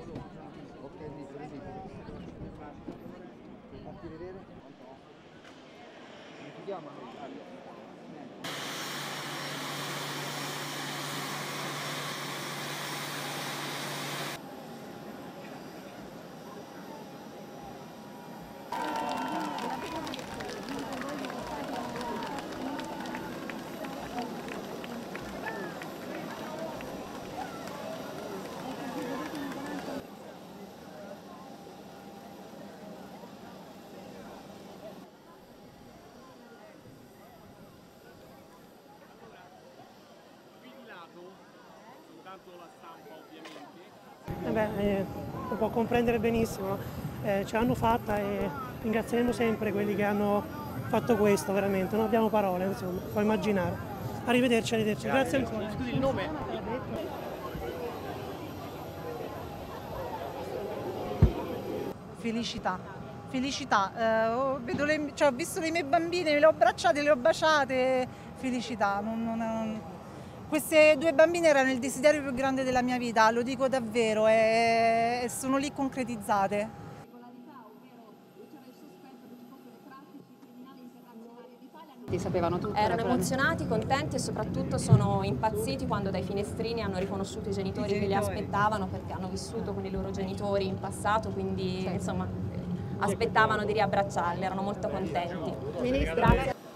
Paolo. Ok, mi prendi. Fatti vedere. Come si chiama? Thank soltanto la stampa ovviamente. Eh beh, eh, lo può comprendere benissimo, eh, ce l'hanno fatta e ringrazieremo sempre quelli che hanno fatto questo, veramente, non abbiamo parole, insomma, puoi immaginare. Arrivederci, arrivederci, grazie ancora. Scusi il nome? Felicità, felicità. Eh, ho, vedo le- cioè, ho visto le mie bambine, le ho abbracciate, le ho baciate. Felicità. non- non- non- Queste due bambine erano il desiderio più grande della mia vita, lo dico davvero, e, sono lì concretizzate. Ti sapevano tutti. Erano emozionati, contenti e soprattutto sono impazziti quando dai finestrini hanno riconosciuto i genitori che li aspettavano perché hanno vissuto con i loro genitori in passato, quindi insomma aspettavano di riabbracciarli, erano molto contenti. Grazie.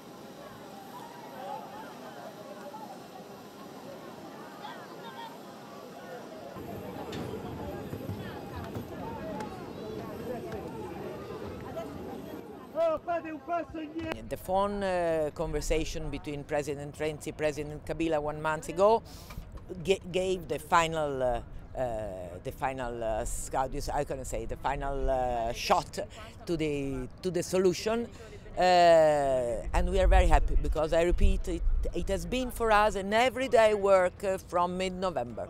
The phone uh, conversation between President Renzi and President Kabila one month ago ga- gave the final, uh, uh, the final, uh, say- can say, the final uh, shot to the to the solution. Uh, and we are very happy because I repeat, it, it has been for us an everyday work uh, from mid-November.